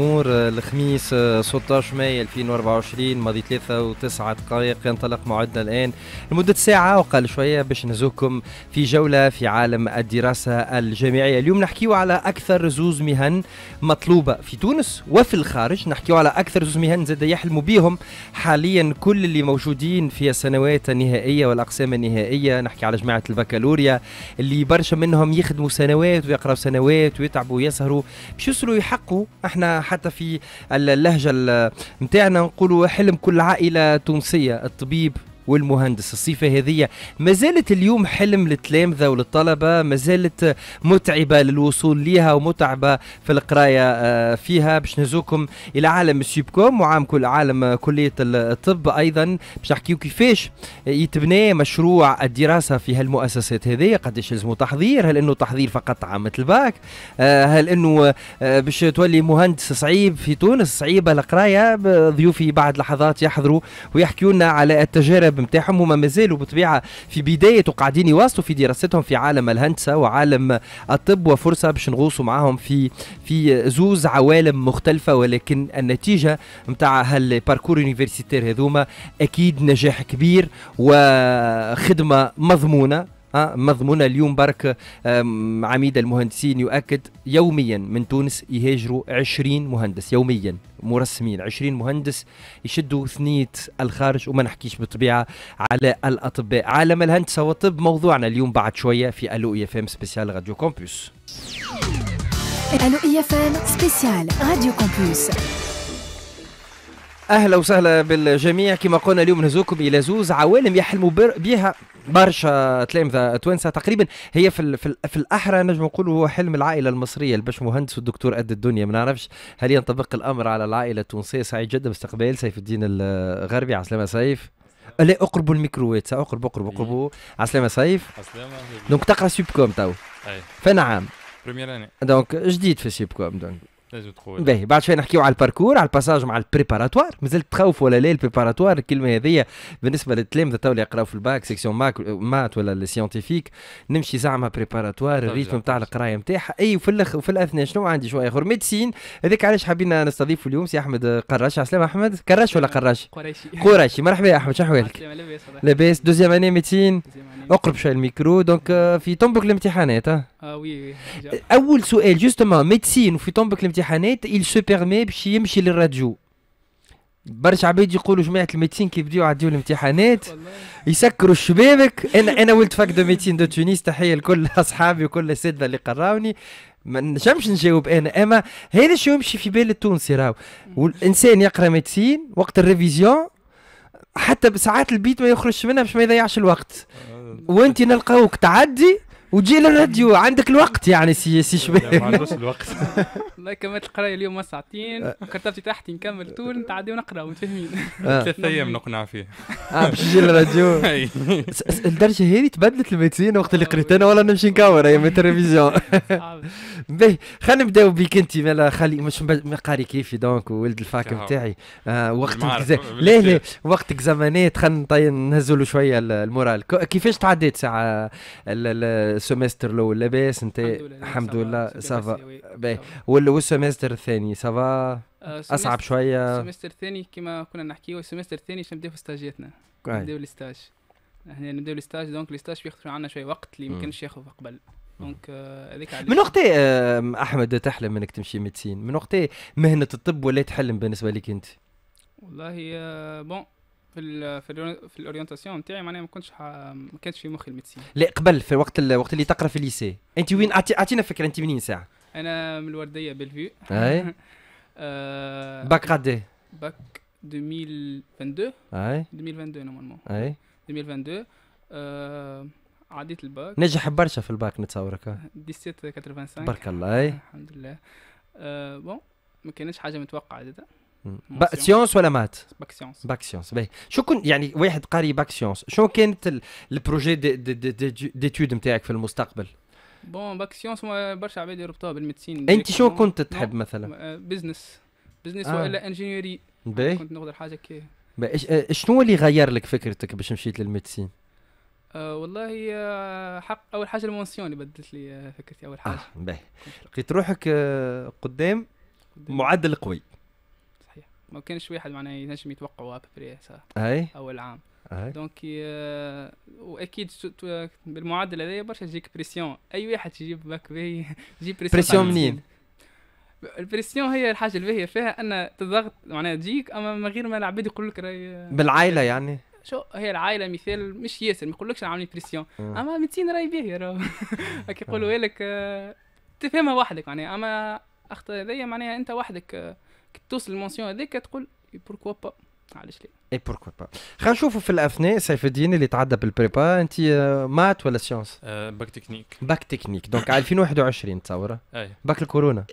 نهار الخميس 16 ماي 2024 ماضي ثلاثة وتسعة دقائق ينطلق موعدنا الآن لمدة ساعة وقال شوية باش نهزوكم في جولة في عالم الدراسة الجامعية. اليوم نحكيو على أكثر زوز مهن مطلوبة في تونس وفي الخارج. نحكيو على أكثر زوز مهن زاد يحلموا بهم حاليا كل اللي موجودين في السنوات النهائية والأقسام النهائية. نحكي على جماعة البكالوريا اللي برشا منهم يخدموا سنوات ويقرأوا سنوات ويتعبوا ويسهروا باش يوصلوا يحقوا إحنا حتى في اللهجة نتاعنا. نقولوا حلم كل عائلة تونسية الطبيب والمهندس. الصفة هذه ما زالت اليوم حلم للتلامذة وللطلبة ما زالت متعبة للوصول ليها ومتعبة في القراية آه، فيها. باش نهزوكم إلى عالم ال Sup'Com وعام كل عالم كلية الطب أيضا. باش نحكيو كيفاش يتبنى مشروع الدراسة في هالمؤسسات هذه. قداش يلزموا تحضير؟ هل أنه تحضير فقط عامة الباك؟ آه، هل أنه آه، باش تولي مهندس صعيب في تونس صعيبة القراية ضيوفي بعد لحظات يحضروا ويحكيوا لنا على التجارب الشباب نتاعهم هما مازالوا بطبيعة في بداية وقاعدين يواصلوا في دراستهم في عالم الهندسة وعالم الطب وفرصة باش نغوصوا معاهم في في زوز عوالم مختلفة ولكن النتيجة نتاع هال parcours universitaire هذوما أكيد نجاح كبير وخدمة مضمونة. مضمونة اليوم برك عميد المهندسين يؤكد يوميا من تونس يهاجروا 20 مهندس يوميا مرسمين 20 مهندس يشدوا ثنية الخارج. وما نحكيش بالطبيعة على الأطباء. عالم الهندسة والطب موضوعنا اليوم بعد شوية في Allô IFM spéciale Radio Campus. Allô IFM spéciale Radio Campus. أهلا وسهلا بالجميع. كما قلنا اليوم نهزوكم إلى زوز عوالم يحلموا بها برشا تلامذه توانسه تقريبا. هي في في, في الأحرى نجم نقولوا هو حلم العائلة المصرية. الباش مهندس والدكتور قد الدنيا. ما نعرفش هل ينطبق الأمر على العائلة التونسية؟ سعيد جدا باستقبال. سيف الدين الغربي عسلامة سيف. لا اقربوا الميكروات اقربوا اقربوا اقربوا عسلامة سيف. عسلامة. donc تقرا Sup'Com تو فانا عام première année donc جديد في Sup'Com donc لازم باهي بعد شوي نحكيو على ال parcours على ال passage مع ال préparatoire مازلت تخوف ولا لا ال préparatoire الكلمة هذه بالنسبة للتلامذه تو اللي يقراو في ال bac section ماك maths ولا ال scientifique نمشي زعما préparatoire ال rythme نتاع القراية نتاعها أي وفي الآخر وفي الأثناء شنو؟ عندي شوية آخر. médecine هذاك علاش حابين نستضيفوا اليوم سي أحمد قراش. عسلامة أحمد. قراش ولا قراش؟ قريشي. قريشي. مرحبا يا أحمد. شنو احوالك لاباس deuxième année médecine اقرب شوية الميكرو. donc في طنبك الامتحانات آه oui أول سؤال justement médecine وفي طنبك الامتحانات il se permet باش يمشي للراديو. برشا عباد يقولوا جماعة ال médecine كي يبديو يعديو الامتحانات يسكروا الشبابك. أنا أنا ولد fac de médecine de Tunis تحية لكل أصحابي وكل الاساتذه اللي قرأوني. ما نجمش نجاوب أنا أما هذا شو يمشي في بال التونسي راهو. والإنسان يقرأ médecine وقت ال révision حتى بساعات البيت ما يخرجش منها باش ما يضيعش الوقت. وأنت نلقاوك تعدي وتجي للراديو عندك الوقت يعني سي سي شباب. ما عندوش الوقت. والله كملت القرايه اليوم ساعتين كتبتي تحتي نكمل طول نتعدي ونقرأ متفاهمين ثلاث أيام نقنع فيه. آه باش تجي للراديو. الدرجة هذه تبدلت الميدسين وقت اللي قريت أنا ولا نمشي نكور أيام التلفزيون. باهي خلينا نبداو بك أنت مالا خلي مش قاري كيفي دونك وولد الفاك نتاعي. آه وقت لا لا وقت اكزامانات خلينا نهزوا له شوية المورال. كيفاش تعديت ساعة ال semestre الأول؟ لاباس انت الحمد لله ça va باهي. وال semestre الثاني ça va أصعب شوية. ال semestre الثاني كما كنا نحكيو ال semestre الثاني باش نبداو في stage ياتنا نبداو ال stage. إحنا نبداو ال stage donc ال stage بياخذ عنا شوية وقت اللي ما كانش ياخذ قبل. donc هذيك من وقت أحمد تحلم إنك تمشي médecine من وقت مهنة الطب ولا تحلم بالنسبة لك أنت؟ والله bon في ال في ال في ال orientation نتاعي معناها ما كنتش ما كانش في مخي ال médecine لا قبل في وقت وقت اللي تقرأ في ال lycée أنت وين؟ أعطينا فكرة أنت منين ساعة؟ أنا من الوردية بلفيو أي. باك قد باك 2022 أي. 2022 normalement أي. 2022 آه عديت الباك. نجح برشا في الباك نتصورك. 1785 بارك الله أي. الحمد لله. آه bon ما كانتش حاجة متوقعة زادا bac sciences ولا maths؟ bac sciences bac sciences باهي. شو كنت يعني واحد قاري bac sciences شو كانت ال projet d'études نتاعك في المستقبل؟ bon bac sciences برشا عباد يربطوها بال médecine أنت شو كنت تحب مثلا؟ business business آه. وإلا ingénierie باهي كنت نقدر حاجة كي. شنو اللي غير لك فكرتك باش مشيت لل médecine؟ أه والله آه حق أول حاجة ال mention اللي بدلت لي فكرتي أول حاجة. آه باهي لقيت روحك آه قدام معدل قوي. صحيح. ما كانش واحد معناها ينجم يتوقعوا ابري أي؟ أول عام. دونك آه، واكيد بالمعدل هذايا برشا تجيك بريسيون. أي واحد يجيب باك باهي يجيب بريسيون بريسيون منين؟ البريسيون هي الحاجة الباهيه فيها أن الضغط معناها تجيك أما من غير ما العباد يقول لك راهي بالعائلة يعني؟ شو؟ هي العائلة مثال مش ياسر ما يقولكش عاملين بريسيون. مم. أما 200 راهي باهيه راهو هكا يقولوا لك آه، تفهمها وحدك معناها. أما أخطاء هذيا معناها أنت وحدك آه، كي توصل ال mention هذيك تقول pourquoi pas علاش لا اي pourquoi pas خلينا نشوفوا في الاثناء سيف الدين اللي تعدى بال prépa. أنت آه، maths ولا sciences آه، bac technique bac technique donc 2021 تصور. أي. باك الكورونا.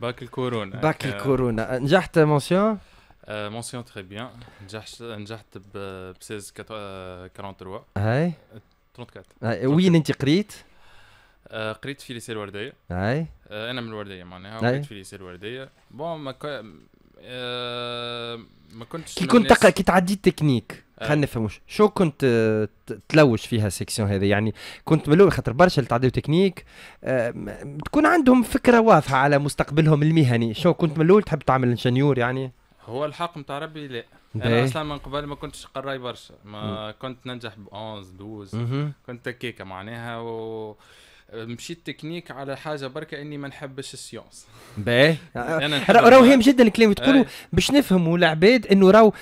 باك الكورونا. باك الكورونا. نجحت مونسيون مونسيون تري بيان نجحت نجحت ب 16 43 هاي. 34 هاي. وين أنت قريت؟ آه، قريت في lycée الوردية. آه، أنا من الوردية معناها. قريت في lycée الوردية. bon ما آه، ما كنتش كي من كنت تقرا كي تعديت تكنيك آه. خلينا نفهموش. شو كنت آه، ت- تلوج فيها ال section هذه؟ يعني كنت ملوي خاطر برشا اللي تعديو تكنيك. م- تكون عندهم فكرة واضحه على مستقبلهم المهني. شو كنت ملول؟ تحب تعمل ingénieur يعني؟ هو الحق نتاع ربي لا. أنا باهي. أصلا من قبل ما كنتش قراي برشا. ما كنت ننجح ب 11 12 مهم. كنت هكاكا معناها و مشيت تكنيك على حاجة بركة إني ما نحبش ال sciences. باهي راهو. هام جدا الكلام تقولوا أي. باش نفهموا العباد إنه راهو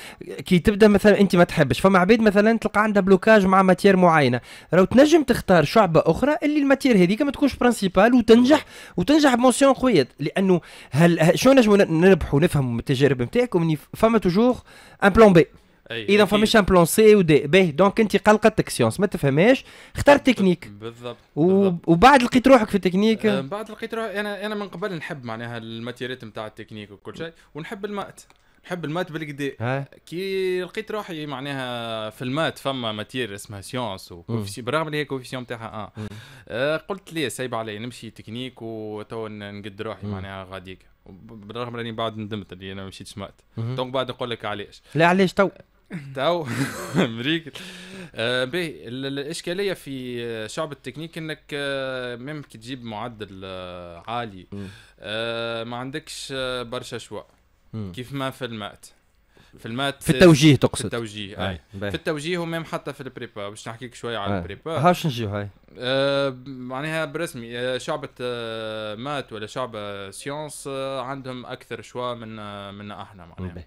كي تبدأ مثلا أنت ما تحبش فما عباد مثلا تلقى عندها blocage مع matière معينة. راهو تنجم تختار شعبة أخرى اللي ال matière هذيك ما تكونش principale وتنجح وتنجح ب mention قوية. لأنه هل ه- شو نجموا ن- نربحوا نفهموا من التجارب نتاعكم اني فما توجور ان بلان بي إذا. فماش ان بلان سي ودي باهي دونك انت قلقتك سيونس ما تفهمهاش اختار تكنيك بالضبط. وبعد لقيت روحك في التكنيك آه، بعد لقيت روحي أنا أنا من قبل نحب معناها الماتيريات نتاع التكنيك وكل شيء ونحب المات نحب المات بالكدا ها كي لقيت روحي معناها في المات فما ماتير اسمها سيونس بالرغم اللي هي كوفيسيون نتاعها. مم. آه قلت ليه سايب علي نمشي تكنيك وتو نقد روحي. معناها غاديك بالرغم اني بعد ندمت اللي أنا مشيتش math مهم. donc بعد نقول لك علاش لا علاش تو تو مريك آه باهي ال- ال- الإشكالية في آه، شعب التكنيك إنك آه، ميم كي تجيب معدل آه، عالي. ما عندكش برشا choix. كيف ما في ال math في ال math في التوجيه في تقصد. التوجيه اي. في التوجيه وميم حتى في ال prépa باش نحكي لك شوية على آه. ال prépa. هاوش نجيو هاي؟ آه معناها برسمي آه شعبة آه math ولا شعبة sciences آه عندهم أكثر choix من آه منا أحنا معناها.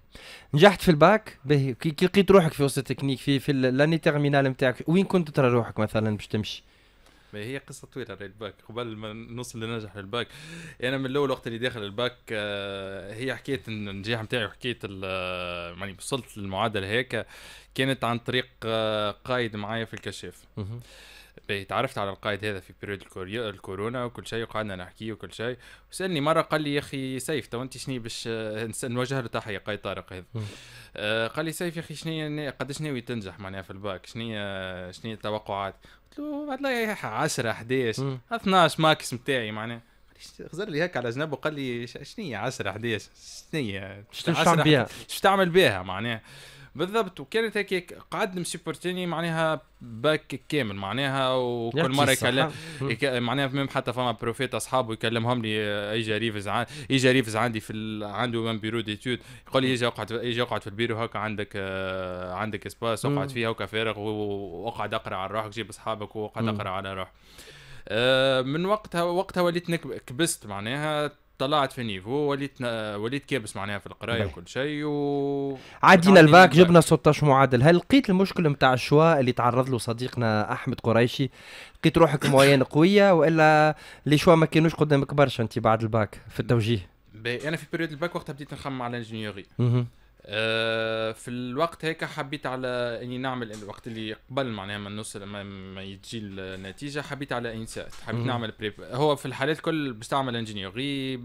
نجحت في الباك؟ باهي. كي لقيت روحك في وسط التكنيك في في l'année terminale نتاعك. وين كنت ترى روحك مثلا باش تمشي؟ ما هي قصة طويلة على الباك قبل ما نوصل لنجح للباك أنا من الأول وقت اللي داخل الباك آه، هي حكاية النجاح نتاعي وحكاية ال- آه، يعني وصلت للمعدل هيك كانت عن طريق آه، قايد معايا في الكشاف. تعرفت على القائد هذا في période الكورونا وكل شيء وقعدنا نحكي وكل شيء. وسألني مرة قال لي يا أخي سيف تو أنت شنو باش نوجه له تحية قائد طارق هذا. آه قال لي سيف يا أخي شنو قداش ناوي تنجح معناها في الباك؟ شنو شنو التوقعات؟ له والله 10 11 مم. 12 max نتاعي معناها. خزر لي هيك على جنب وقال لي شنو 10 11 شنو شو تعمل بيها؟ شو تعمل بيها معناها؟ بالضبط. وكانت هيك قعد مسيبورتيني معناها باك كامل. معناها وكل مرة. يكلم معناها ميم حتى فما prof يت أصحابه يكلمهم لي إجا révise عن... إجا révise عندي في ال... عنده من bureau d'études يقول لي أجي أقعد أجي أقعد في البيرو هكا عندك آه، عندك espace مم. اقعد فيها هكا فارغ وأقعد أقرأ على روحك جيب أصحابك وأقعد. أقرأ على روحك آه، من وقتها وقتها وليت كبست معناها. طلعت في niveau وليت وليت كابس معناها في القراية. وكل شيء و عدينا الباك. جبنا 16 معدل هل لقيت المشكل نتاع ال choix اللي تعرض له صديقنا أحمد قريشي لقيت روحك moyenne قوية وإلا les choix ما كانوش قدامك برشا أنت بعد الباك في التوجيه أنا في période ال bac وقتها بديت نخمم على. آه، في الوقت هيك حبيت على إني نعمل الوقت اللي قبل معناها ما نوصل ما, ما يجي النتيجة حبيت على INSAT حبيت. نعمل prépa هو في الحالات الكل باش تعمل ingénierie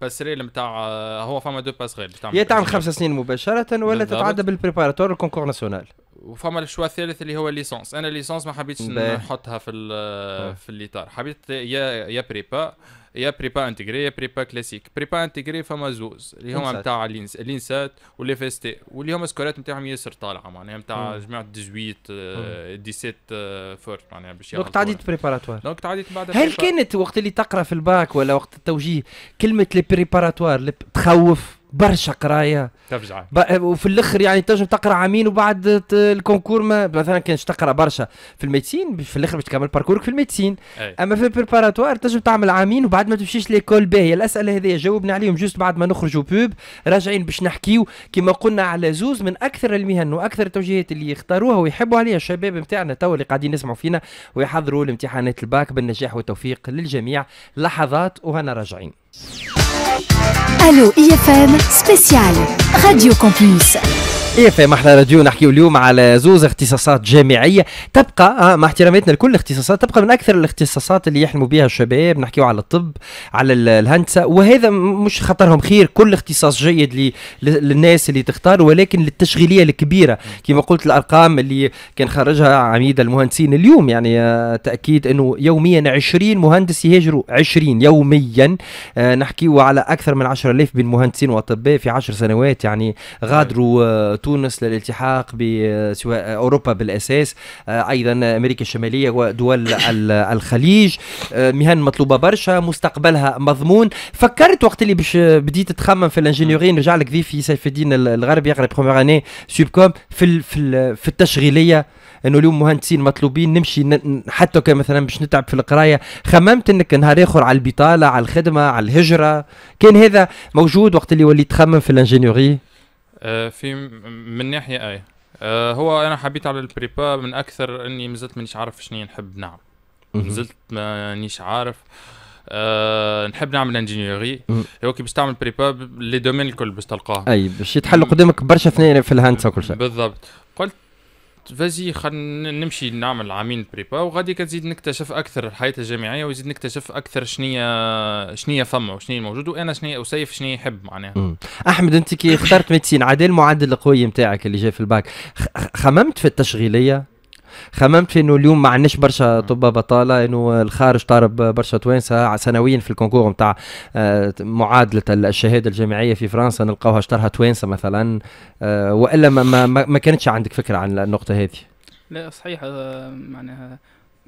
passerelle نتاع هو فما deux passerelles باش تعمل يا تعمل. خمس سنين مباشرة ولا. تتعدى بال préparatoire ال concours national وفما ال choix الثالث اللي هو ال licence أنا ال licence ما حبيتش. نحطها في آه. في الإطار حبيت يا يا prépa يا prépa intégrée يا prépa classique. prépa intégrée فما زوز اللي هما. نتاع L'INS- L'INSAT وال FST واللي هما score ات نتاعهم ياسر طالعه معناها نتاع. جماعة 18 آه، 17 آه، fort معناها باش donc ياخذوا تعديت préparatoire donc تعديت بعد هل كانت وقت اللي تقرأ في الباك ولا وقت التوجيه كلمة le préparatoire تخوف؟ برشا قراية. تفجع. ب- وفي الآخر يعني تنجم تقرأ عامين وبعد ال concours ما مثلا كانش تقرأ برشا. في ال médecine في الآخر باش تكمل parcours ك في ال médecine أي. أما في ال préparatoire تنجم تعمل عامين وبعد ما تمشيش l'école باهيه الأسئلة هذه جاوبنا عليهم juste بعد ما نخرجوا pub راجعين باش نحكيو. كما قلنا على زوز من أكثر المهن وأكثر التوجيهات اللي يختاروها ويحبوا عليها الشباب نتاعنا توا اللي قاعدين يسمعوا فينا ويحضروا الامتحانات الباك بالنجاح والتوفيق للجميع. لحظات وهنا راجعين. Allô IFM spécial Radio Campus. إيه في محلى راديو نحكيو اليوم على زوز اختصاصات جامعية. تبقى آه مع احتراماتنا لكل الاختصاصات تبقى من أكثر الاختصاصات اللي يحلموا بها الشباب. نحكيو على الطب على ال- الهندسة وهذا مش خطرهم خير. كل اختصاص جيد للناس اللي تختار ولكن للتشغيلية الكبيرة. كما قلت الأرقام اللي كان خرجها عميد المهندسين اليوم يعني آه تأكيد إنه يوميا 20 مهندس يهاجروا 20 يوميا. آه نحكيو على أكثر من 10000 بين مهندسين وأطباء في 10 سنوات يعني غادروا تونس للالتحاق بسواء أوروبا بالأساس آه، أيضا أمريكا الشمالية ودول ال- الخليج. آه، مهن مطلوبة برشا مستقبلها مضمون. فكرت وقت اللي باش بديت تخمم في ال ingénierie نرجع لك في سيف الدين ال- الغربي يقرأ première année Sup'Com في في ال- في التشغيلية إنه اليوم مهندسين مطلوبين نمشي حتى كان مثلا باش نتعب في القراية. خممت إنك نهار آخر على البطالة على الخدمة على الهجرة. كان هذا موجود وقت اللي وليت تخمم في ال ingénierie؟ في م- من ناحية أي. آه، هو أنا حبيت على ال prépa من أكثر إني مازلت مانيش عارف شنو نحب نعمل. مازلت مانيش عارف أه نحب نعمل ingénierie مم. هو كي باش تعمل prépa les domaines الكل باش تلقاه. أي باش يتحلوا قدامك برشا اثنين في الهندسة وكل شيء. بالضبط. vas-y خلينا نمشي نعمل عامين prépa وغادي كتزيد نكتشف أكثر الحياة الجامعية ويزيد نكتشف أكثر شنيا شنيا فما وشنيا موجود وأنا شنيا وسيف شنيا يحب معناها. أحمد أنت كي اخترت médecine عادل المعدل القوي نتاعك اللي جاي في الباك خممت في التشغيلية خممت في إنه اليوم ما عندناش برشا طب بطالة إنه الخارج طالب برشا توانسة سنويا في ال concours نتاع آه، معادلة الشهادة الجامعية في فرنسا نلقاوها اشترها توانسة مثلا آه، وإلا ما, ما, ما كانتش عندك فكرة عن النقطة هذه لا صحيح آه، معناها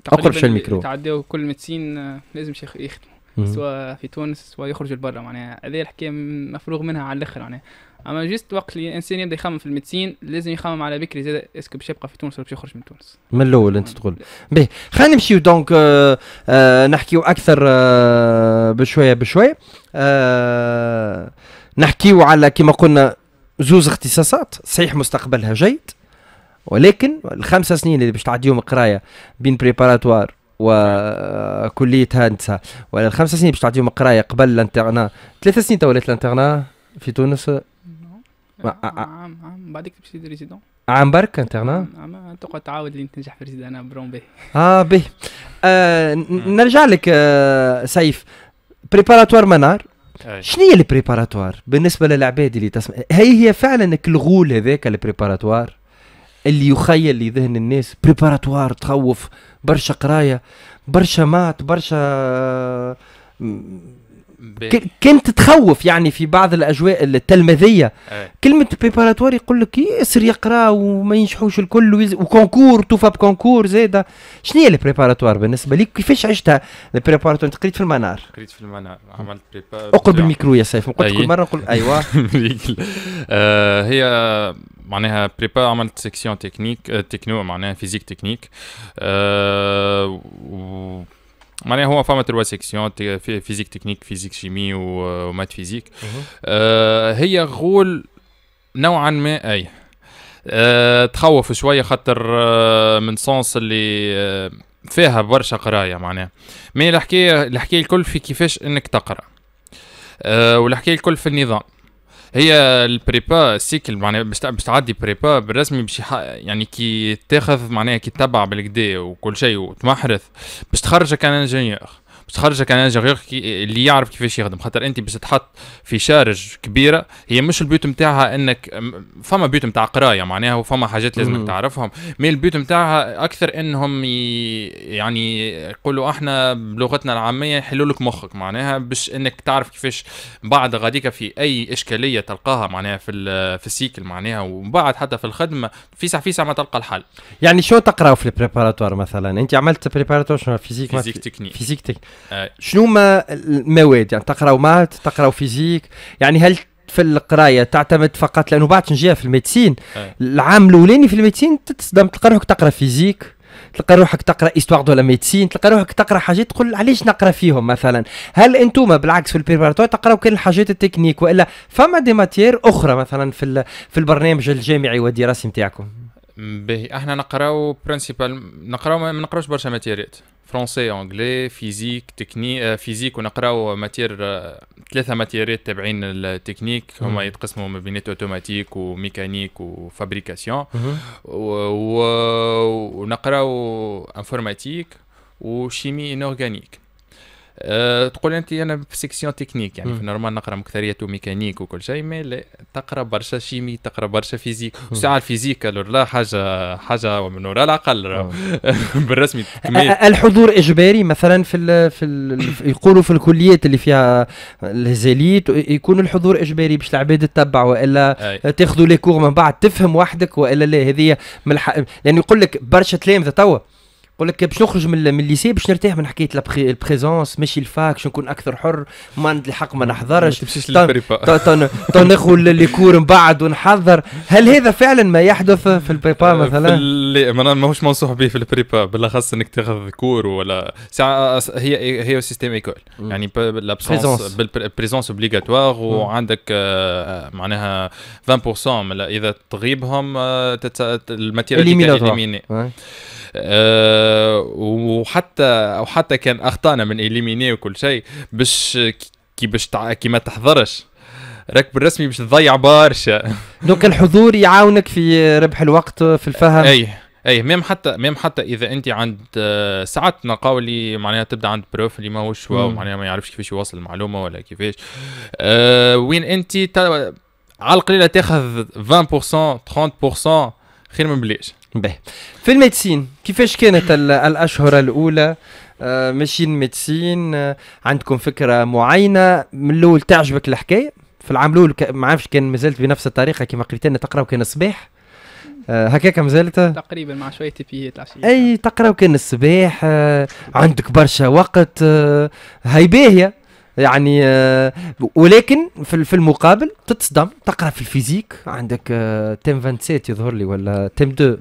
أقرب تقريباً شي الميكرو. تعداو كل ميدسين آه، لازم شيخ يخدموا. سواء في تونس سواء يخرجوا لبرا معناها هذه الحكاية مفروغ منها على الآخر معناها أما جست وقت اللي الإنسان يبدأ يخمم في الميدسين لازم يخمم على بكري زاد إسكو باش يبقى في تونس ولا باش يخرج من تونس. من الأول أنت تقول. باهي خلينا نمشيو دونك آه آه نحكيو أكثر آه بشوية بشوية. آه نحكيو على كما قلنا زوز اختصاصات صحيح مستقبلها جيد ولكن الخمسة سنين اللي باش تعديهم قرايه بين préparatoire وكلية هندسة ولا الخمسة سنين باش تعديهم قرايه قبل ال internat ثلاثة سنين تو ال internat في تونس؟ عام آه، آه. عام عام. بعدك تزيد résident عام برك internat عام تقعد تعاود اللي تنجح في résidanat برونبه آه به آه نرجع لك آه سيف. préparatoire منار. شنو هي ال préparatoire بالنسبة للعباد اللي تسمع هي هي فعلا الغول هذاك ال préparatoire اللي يخيل لذهن الناس. بريباراتوار تخوف برشا قراية برشا maths برشا كنت تخوف يعني في بعض الأجواء التلمذية. أي. كلمة préparatoire يقول لك ياسر يقرأ وما ينجحوش الكل ويز... و concours توفى ب concours زاده شنو هي ال préparatoire بالنسبة لك كيفاش عشتها؟ ال préparatoire انت قريت في المنار. قريت في المنار عملت prépa اقرب الميكرو يا سيف. قلت. كل مرة نقول أيوه. آه، هي معناها prépa عملت section technique techno معناها physique technique آه، و معناها هو فما trois sections physique technique physique chimie و maths physique. آه، هي غول نوعا ما أي. أه تخوف شوية خاطر أه من sens اللي أه فيها برشا قراية معناها. mais الحكاية الحكاية الكل في كيفاش إنك تقرأ. أه والحكاية الكل في النظام. هي ال prépa cycle معناها باش تع- باش تعدي prépa بالرسمي باش يعني كي تاخذ معناها كي تتبع بالكدا وكل شيء وتمحرث باش تخرجك ingénieur باش تخرجك un ingénieur كي- اللي يعرف كيفاش يخدم خاطر أنت باش تحط في charge كبيرة هي مش ال but نتاعها إنك فما but نتاع قراية معناها وفما حاجات. لازمك تعرفهم mais ال but نتاعها أكثر إنهم. يعني يقولوا إحنا بلغتنا العامية يحلوا لك مخك معناها باش إنك تعرف كيفاش بعد غاديك في أي إشكالية تلقاها معناها في في ال cycle معناها ومن بعد حتى في الخدمة فيسع فيسع ما تلقى الحل يعني شو تقراو في ال préparatoire مثلا أنت عملت préparatoire شنو physique physique في- technique physique tech آه. شنو ما المواد؟ يعني تقراو maths تقراو physique يعني هل في القراية تعتمد فقط؟ لأنه بعد نجيها في ال médecine. العام الأولاني في ال médecine تتصدم تلقى روحك تقرأ physique تلقى روحك تقرأ histoire de la médecine تلقى روحك تقرأ حاجات تقول علاش نقرأ فيهم مثلا؟ هل أنتم بالعكس في ال préparatoire تقراو كل الحاجات التكنيك وإلا؟ فما des matières أخرى مثلا في في البرنامج الجامعي والدراسي نتاعكم. باهي. إحنا نقراو principal نقراو ما نقراوش برشا ماتيريات français anglais physique technique آه، physique ونقراو matières آه، ثلاثة ماتيريات تابعين التكنيك. هما يتقسموا ما بينات automatique و mécanique و fabrication. و... و... ونقراو informatique و chimie inorganique. أه تقول أنت أنا في section technique يعني. في ال normal نقرأ مكثريات وميكانيك وكل شيء mais لا تقرأ برشا chimie تقرأ برشا physique وساعه ال physique الور لا حاجة حاجة من وراء العقل راهو. بالرسمي الحضور إجباري مثلا في ال في ال يقولوا في الكليات اللي فيها الزيليت يكون الحضور إجباري باش العباد تتبع والا. تاخذوا les cours من بعد تفهم وحدك وإلا لا هذه من الح... لأن يقول لك برشا تلامذة توا يقول لك باش نخرج من ال- من ال lycée باش نرتاح من حكاية ال pré- ال présence ماشي ال fac باش نكون أكثر حر ما عندي الحق ما نحضرش. تمشيش طن- لل prépa. تو- ناخذ les cours من بعد ونحضر. هل هذا فعلا ما يحدث في البيبا في مثلا؟ أنا- ماهوش منصوح به في ال prépa بالأخص إنك تاخذ cours ولا ساعة هي هي système école. يعني. l'absence بال présence obligatoire وعندك آه، معناها 20% من إذا تغيبهم آه، ال matière éliminatoire. آه، وحتى أو حتى كان أخطأنا من éliminé وكل شيء باش كي باش كي ما تحضرش. راك بالرسمي باش تضيع برشا. donc الحضور يعاونك في ربح الوقت في الفهم. أي أي même حتى même حتى إذا أنت عند ساعات نلقاو اللي معناها تبدأ عند prof اللي ماهوش. معناها ما يعرفش كيفاش يوصل المعلومة ولا كيفاش. آه وين أنت على القليله تاخذ 20% 30% خير من بلاش باهي في ال médecine كيفاش كانت ال- الاشهر الأولى؟ آه، ماشيين médecine آه، عندكم فكرة معينة؟ من الأول تعجبك الحكاية؟ في العام الأول ما عرفش كان مازلت بنفس الطريقة كما قلت لنا تقراو كان الصباح. آه، هكاك مازلت تقريبا مع شوية TP يات العشية. أي تقراو كان الصباح عندك برشا وقت هاي باهية. يعني آه، ولكن في ال- في المقابل تتصدم تقرأ في ال physique عندك آه، thème 27 يظهر لي ولا thème 2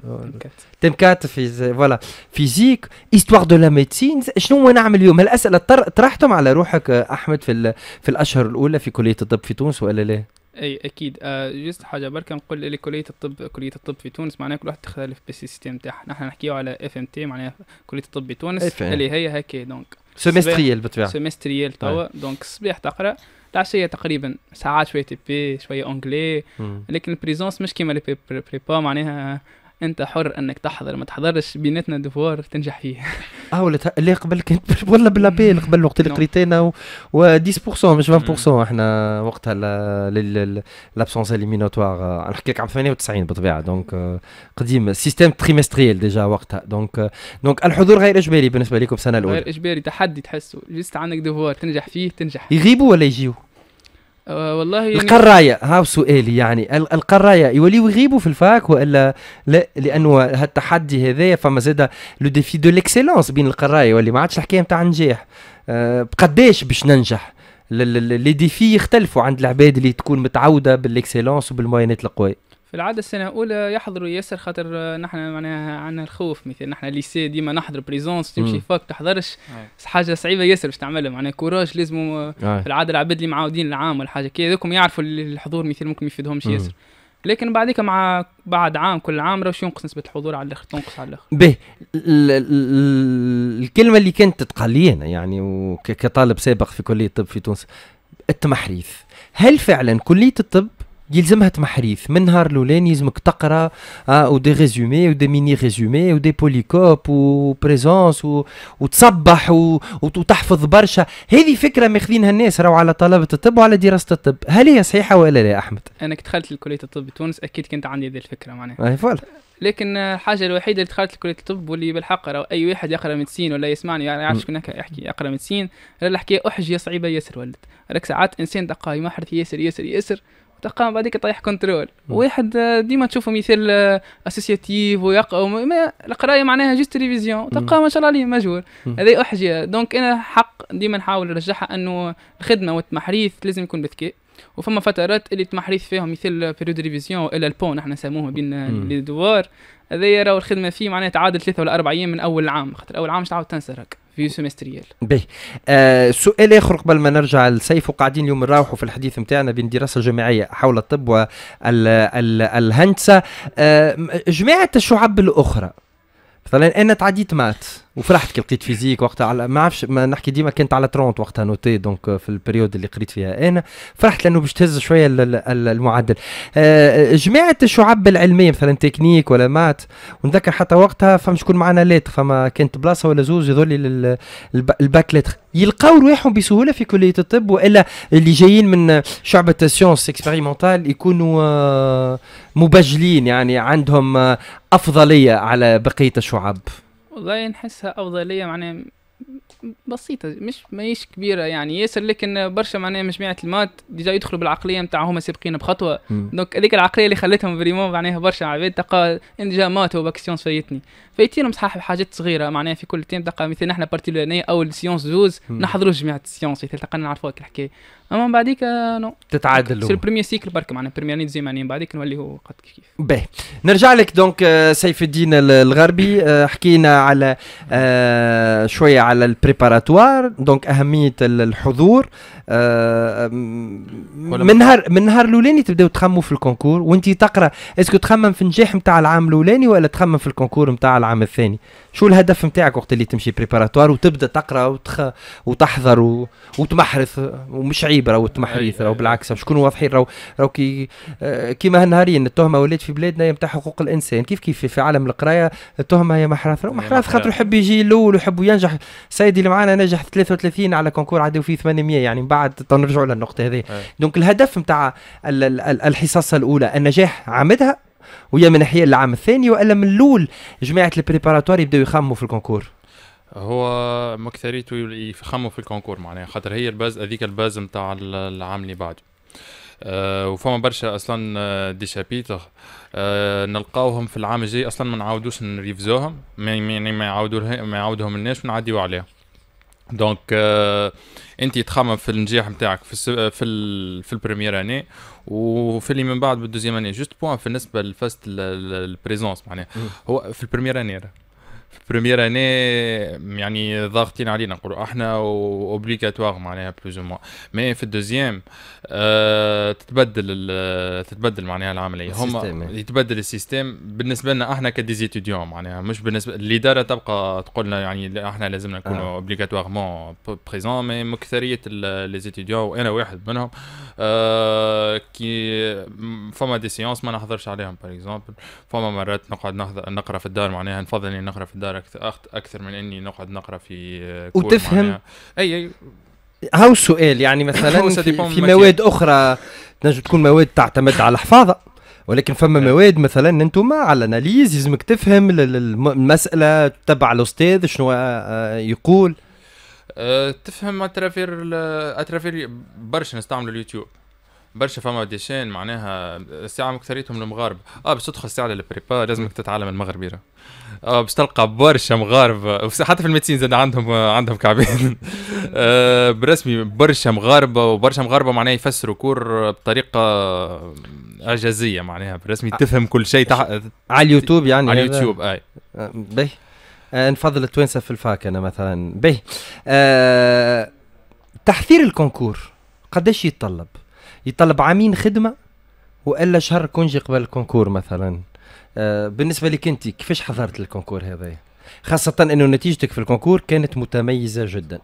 thème 4 في voilà. physique histoire de la médecine شنو نعمل اليوم؟ هالاسئله طر- طرحتم على روحك آه، أحمد في ال- في الأشهر الأولى في كلية الطب في تونس ولا لا؟ أي أكيد. آه juste حاجة بركة نقول لي كلية الطب كلية الطب في تونس معناها كل واحد تختلف بال système تاعها نحن نحكيو على FMT معناها كلية الطب بتونس FM. اللي هي هكا donc semestriel بالطبيعه semestriel توا. donc الصباح تقرأ. العشية تقريبا ساعات شوية TP شوية en anglais. لكن ال présence مش كيما les prépas معناها أنت حر أنك تحضر ما تحضرش بيناتنا devoir تنجح فيه. آه ولا اللي قبل كنت والله بال API اللي قبل وقت اللي نو. قريت أنا و, و 10% مش 20% إحنا وقتها l'absence éliminatoire نحكي لك عام 98 بالطبيعة. donc آه، قديم système trimestriel déjà وقتها. donc آه، donc الحضور غير إجباري بالنسبة لكم السنة الأولى. غير إجباري تحدي تحسه. juste عندك devoir تنجح فيه تنجح. يغيبوا ولا يجيو؟ آه والله يعني القراية هاو سؤالي يعني ال- القراية يوليو يغيبوا في ال fac والا لا؟ لأنه هالتحدي هذايا فما زاده le défi de l'excellence بين القراية واللي ما عادش الحكاية نتاع النجاح أه بقداش باش ننجح؟ les défis يختلفوا عند العباد اللي تكون متعودة بال excellence وبال moyennet القوي في العادة السنة الأولى يحضروا ياسر خاطر آه، نحن معناها عندنا الخوف مثل نحن lycée ديما نحضر présence تمشي. fac تحضرش. حاجة صعيبة ياسر باش تعملها معناها courage لازم آه، في العادة العباد اللي معاودين العام ولا حاجة كذا ذوكم يعرفوا الحضور مثل ممكن ما يفيدهمش. ياسر لكن بعديك مع بعد عام كل عام راهو ينقص نسبة الحضور على الأخر تنقص على الأخر به ال- ال- الكلمة اللي كانت تتقال لي أنا يعني وك- كطالب سابق في كلية الطب في تونس التمحريث هل فعلا كلية الطب يلزمها تمحريث من نهار الاولاني يلزمك تقرأ آه و des résumés و des mini résumés و des polycopes و présence و... وتصبح و... وتحفظ برشا. هذه فكرة ماخذينها الناس راهو على طلبة الطب وعلى دراسة الطب. هل هي صحيحة ولا لا أحمد؟ أنا كي دخلت لكلية الطب بتونس أكيد كنت عندي هذه الفكرة معناها. لكن الحاجة الوحيدة اللي دخلت لكلية الطب واللي بالحق راه أي واحد يقرأ médecine ولا يسمعني يعني يعرف شكون يحكي يقرأ médecine الحكاية هذية صعيبة ياسر ولد. راك ساعات إنسان تلقاه يمحرث ياسر ياسر ياسر تلقاه بعديك طيح contrôle. واحد آه، ديما تشوفه مثال اسوسياتيف ما القراية معناها جوست ريفيزيون تلقاه ما شاء الله عليه مجهول. هذه احجيه دونك أنا حق ديما نحاول نرجعها إنه الخدمة والتمحريث لازم يكون بذكاء. وفما فترات اللي التمحريث فيهم مثل بيريود ريفيزيون والا البون إحنا نسموه بين مم. لي دوار هذايا راهو الخدمة فيه معناها تعادل ثلاثة ولا أربع أيام من أول العام خاطر أول عام مش تعاود تنسى راك. في سيمستريال باهي آه سؤال آخر قبل ما نرجع للسيف وقاعدين اليوم نراوحوا في الحديث نتاعنا بين الدراسة الجامعية حول الطب والهندسه آه جماعة الشعب الأخرى مثلا أنا تعديت math وفرحت كي لقيت physique وقتها على ما عرفش ما نحكي ديما كنت على 30 وقتها note ي donc في ال période اللي قريت فيها أنا. فرحت لأنه باش تهز شوية ال- ال- المعدل. آه جماعة الشعب العلمية مثلا تكنيك ولا math ونذكر حتى وقتها فما شكون معنا lettres فما كانت بلاصة ولا زوز يظل ال bac lettres يلقاو رواحهم بسهولة في كلية الطب وإلا اللي جايين من شعبة sciences expérimentales يكونوا آه، مبجلين يعني عندهم آه، أفضلية على بقية الشعب. والله نحسها أفضلية معناها بسيطة مش ماهيش كبيرة يعني. ياسر لكن برشا معناها من جماعة المات ديجا يدخلوا بالعقلية نتاع هما سابقين بخطوة. دونك هذيك العقلية اللي خلتهم فريمون معناها برشا عباد تلقى إن ديجا ماتوا باك سيونس فايتني. فايتينهم صحاح بحاجات صغيرة. معناها في كل تيم تلقى مثلا نحن بارتي اول سيونس زوز. نحضروا جماعة السيونس مثلا تلقى نعرفوا هيك الحكاية أما من بعديك آه، non. C'est تتعادلوا ال premier cycle برك معناها première année deuxième année من بعديك نولي هو قد كيف. كيف باهي. نرجع لك donc آه، سيف الدين ال- الغربي. آه، حكينا على شوية على ال préparatoire donc أهمية ال- الحضور. من نهار من نهار الأولاني تبداو تخموا في ال concours. وانت تقرأ est-ce que تخمم في النجاح نتاع العام الأولاني ولا تخمم في ال concours نتاع العام الثاني. شو الهدف نتاعك وقت اللي تمشي préparatoire وتبدأ تقرأ وتخ... وتحضر و... وتمحرث ومش عيب راهو التمحريث راهو أي- بالعكس باش نكونوا واضحين راهو راهو كي آه، كيما هالنهارين التهمة ولات في بلادنا نتاع حقوق الإنسان. كيف كيف في- في عالم القراية التهمة هي محراث راهو هي محراث خاطر. يحب يجي الأول ويحب ينجح. سيدي اللي معانا نجح 33 على concours عدوا فيه 800 يعني من بعد نرجعوا للنقطة هذه. أي. donc الهدف نتاع ال- ال- ال- الحصص الأولى النجاح عامدها ويا من ناحيه العام الثاني وإلا من الأول جماعة ال préparatoire يبداو يخموا في الكونكور. هو مكثريته يخموا في ال concours معناها خاطر هي ال base هذيك ال base نتاع ال- العام اللي بعده. أه وفما برشا أصلا آه، des chapitres أه نلقاوهم في العام الجاي أصلا ما نعاودوش نréviseوهم ما يعني ما يعاودهم الناس ونعديو عليهم. donc آه انت تخمم في النجاح نتاعك في الس... في ال... في ال première année وفي اللي من بعد بال deuxième année juste point بالنسبة لفاست ال présence معناها. هو في ال première année في ال première année يعني ضاغطين علينا نقولوا إحنا obligatoire معناها plus ou moins mais في ال deuxième آه تتبدل تتبدل معناها العملية هم إيه. يتبدل ال système بالنسبة لنا إحنا ك des étudiants معناها مش بالنسبة الإدارة تبقى تقول لنا يعني إحنا لازمنا نكونوا. obligatoirement présents mais مكثريه les étudiants وأنا واحد منهم آه كي م- فما des séances ما نحضرش عليهم par exemple فما مرات نقعد نحضر نقرأ في الدار معناها نفضل إني نقرأ في الدار أكثر من إني نقعد نقرأ في آه، وتفهم. أي أي. هاو السؤال يعني مثلا في, في مواد أخرى تنجم تكون مواد تعتمد على الحفاظة ولكن فما إيه. مواد مثلا أنتم على ال analyse لازمك تفهم ال- ال- الم- المسألة تتبع الأستاذ شنو آه، يقول. أه تفهم à travers à travers برشا نستعملوا اليوتيوب. برشا فما des chaînes معناها الساعة مكثريتهم المغاربة. آه باش تدخل الساعة لل prépa لازمك تتعلم المغربي راه. آه باش تلقى برشا مغاربة. وفي- حتى في ال médecine زاد عندهم عندهم كعبين. آه par semi برشا مغاربة وبرشا مغاربة معناها يفسروا cours بطريقة إعجازية معناها. برسمي تفهم كل شيء تح... على اليوتيوب يعني على؟ اليوتيوب أي. آه، باهي. آه، نفضل التوانسه في ال fac أنا مثلا. باهي آه تحضير ال concours قداش يتطلب؟ يتطلب عامين خدمة وإلا شهر congé قبل ال concours مثلا؟ آه بالنسبة لك أنت كيفاش حضرت ال concours هذا؟ خاصة إنه نتيجتك في ال concours كانت متميزة جدا.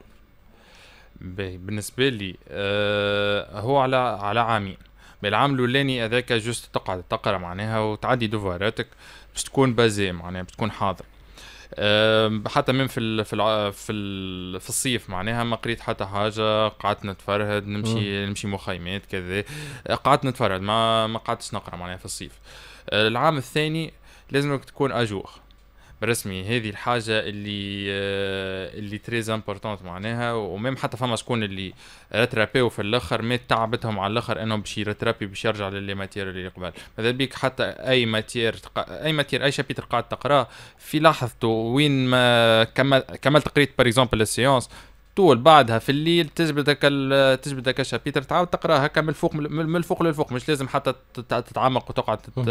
بالنسبة لي آه هو على على عامين. بالعام الأولاني هذاك juste تقعد تقرأ معناها وتعدي devoir اتك باش تكون basé معناها باش تكون حاضر. حتى من في ال في ال في, ال في الصيف معناها ما قريت حتى حاجة قعدت نتفرهد نمشي نمشي مخيمات كذا. قعدت نتفرهد ما ما قعدتش نقرأ معناها في الصيف. أه، العام الثاني لازمك تكون à jour برسمي هذه الحاجة اللي آه، اللي très importante معناها و même حتى فما شكون اللي rattrape يو في الآخر maths تعبتهم على الآخر إنهم باش ي rattraper باش يرجع للي ماتير اللي قبل. ماذا بيك؟ حتى أي matière تق... أي matière أي chapitre قاعد تقراه في لحظته وين ما كمل كملت قريت par exemple ال séance طول بعدها في الليل تجبدك تجبدك ال chapitre تعاود تقرا هكا من الفوق من الفوق للفوق مش لازم حتى تت- تتعمق وتقعد تشوف.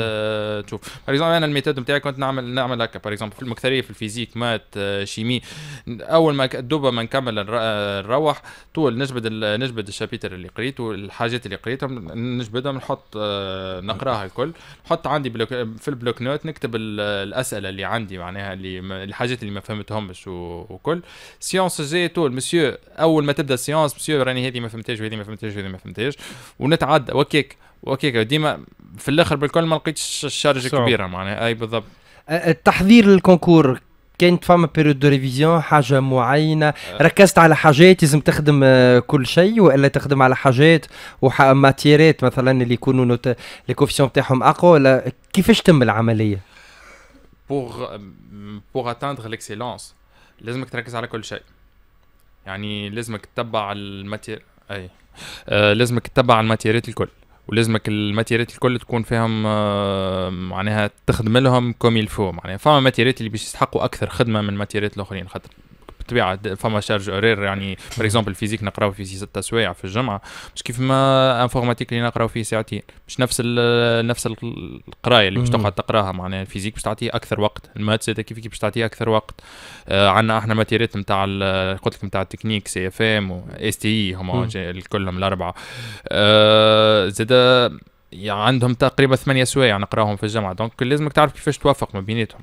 par exemple أنا ال méthode نتاعي كنت نعمل نعمل هكا. par exemple في ال matières في ال physique maths آه، chimie أول ما دوبا ما نكمل نر- نروح طول نجبد نجبد ال chapitre اللي قريته الحاجات اللي قريتهم نجبدهم نحط آه، نقراها الكل. نحط عندي bloc في ال bloc-notes نكتب ال- الأسئلة اللي عندي معناها اللي الحاجات اللي ما فهمتهمش وكل. séance جاي طول مسيو أول ما تبدأ ال séance monsieur راني هذه ما فهمتهاش وهذه ما فهمتهاش وهذه ما فهمتهاش. ونتعدى. وكيك وكيك ديما في الآخر بالكل ما لقيتش ال charge صعب. كبيرة معناها. أي بالضبط. أه، التحضير لل concours كانت فما période de révision حاجة معينة. ركزت على حاجات لازم تخدم آه، كل شيء وإلا تخدم على حاجات وماتيرات مثلا اللي يكونوا note les coefficients بتاعهم أقوى. ولا كيفاش تم العملية؟ pour pour atteindre l'excellence لازمك تركز على كل شيء. يعني لازمك تتبع ال matière أي. آه لازمك تتبع الماتيرات الكل. ولازمك الماتيرات الكل تكون فيهم آه معناها تخدم لهم comme il faut. معناها فما ماتيرات اللي باش يستحقوا أكثر خدمة من الماتيرات الآخرين خاطر. بالطبيعه فما charge horaire يعني par exemple ال physique نقراو فيه ستة سوايع في الجمعة مش كيف ما informatique اللي نقراو فيه ساعتين مش نفس ال نفس ال- القراية اللي باش. تقعد تقراها معناها ال physique باش تعطيه أكثر وقت ال maths زاد كيف كيف باش تعطيه أكثر وقت؟ آه عندنا إحنا ماتيريات نتاع قلت لك نتاع ال technique CFM و STI هما كلهم الأربعة. آه زاد يعني عندهم تقريبا ثمانية سوايع نقراهم في الجمعة donc لازمك تعرف كيفاش توفق ما بيناتهم.